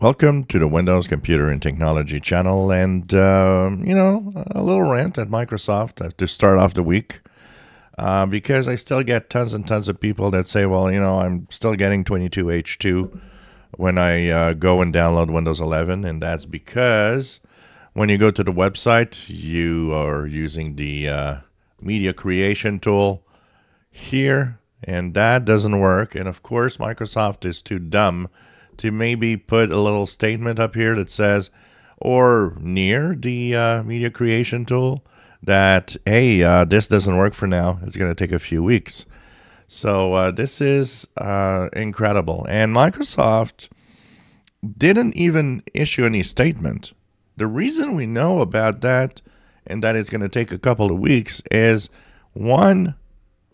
Welcome to the Windows Computer and Technology channel, and uh, you know a little rant at Microsoft to start off the week, uh, because I still get tons and tons of people that say, "Well, you know, I'm still getting 22H2 when I uh, go and download Windows 11," and that's because when you go to the website, you are using the uh, media creation tool here, and that doesn't work. And of course, Microsoft is too dumb to maybe put a little statement up here that says, or near the uh, media creation tool, that, hey, uh, this doesn't work for now. It's going to take a few weeks. So uh, this is uh, incredible. And Microsoft didn't even issue any statement. The reason we know about that and that it's going to take a couple of weeks is one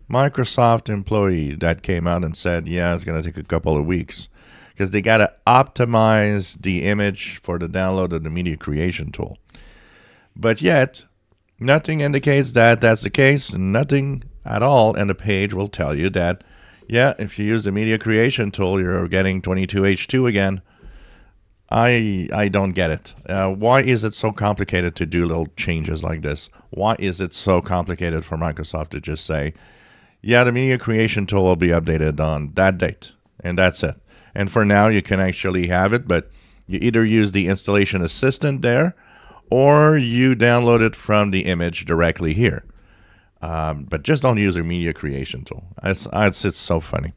Microsoft employee that came out and said, yeah, it's going to take a couple of weeks because they got to optimize the image for the download of the media creation tool. But yet, nothing indicates that that's the case. Nothing at all, and the page will tell you that, yeah, if you use the media creation tool, you're getting 22H2 again. I I don't get it. Uh, why is it so complicated to do little changes like this? Why is it so complicated for Microsoft to just say, yeah, the media creation tool will be updated on that date, and that's it. And for now, you can actually have it, but you either use the installation assistant there or you download it from the image directly here. Um, but just don't use the media creation tool. It's, it's, it's so funny.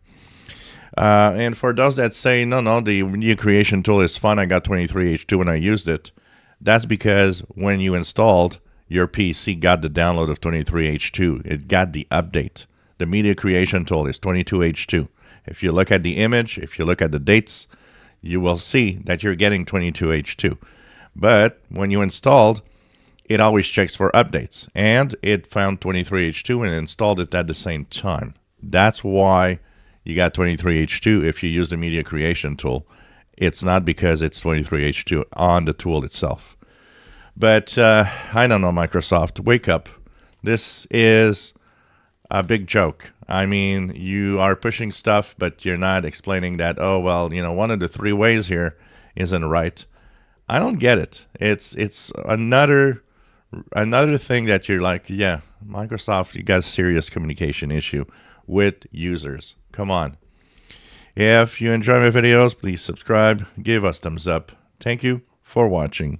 Uh, and for those that say, no, no, the media creation tool is fun, I got 23H2 when I used it, that's because when you installed, your PC got the download of 23H2. It got the update. The media creation tool is 22H2. If you look at the image, if you look at the dates, you will see that you're getting 22H2. But when you installed, it always checks for updates. And it found 23H2 and installed it at the same time. That's why you got 23H2 if you use the media creation tool. It's not because it's 23H2 on the tool itself. But uh, I don't know, Microsoft. Wake up. This is a big joke. I mean, you are pushing stuff, but you're not explaining that, oh, well, you know, one of the three ways here isn't right. I don't get it. It's it's another another thing that you're like, yeah, Microsoft, you got a serious communication issue with users. Come on. If you enjoy my videos, please subscribe, give us thumbs up. Thank you for watching.